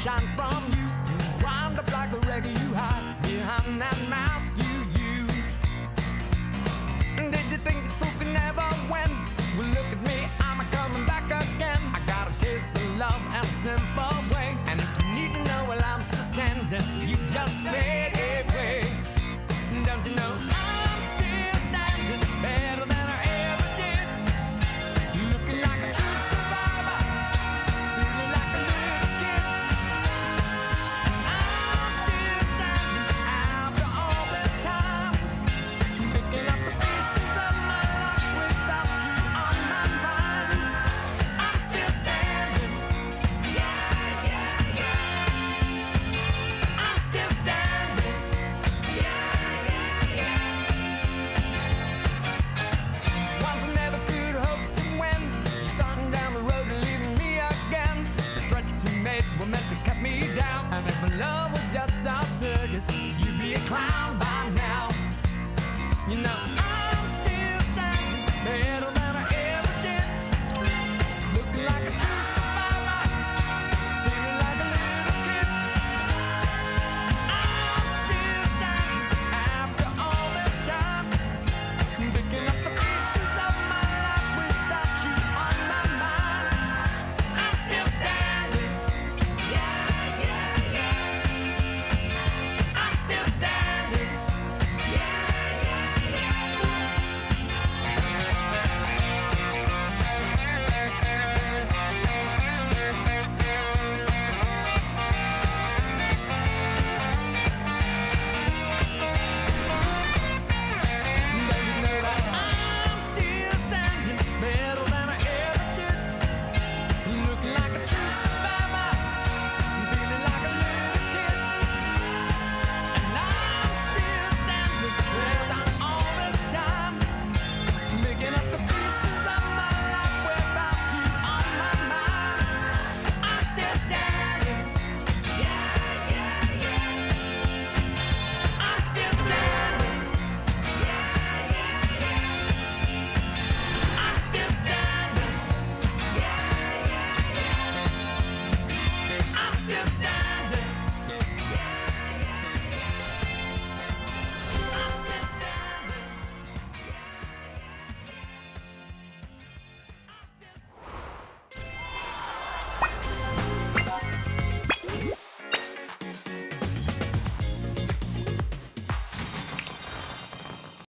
you. Wind up like the reggae you hide behind that mask you use. And did you think this fool could never win? Well, look at me, I'm a coming back again. I got a taste of love and a simple way. And if you need to know, well, I'm still standing. You just fade were meant to cut me down. And if love was just our circus, you'd be a clown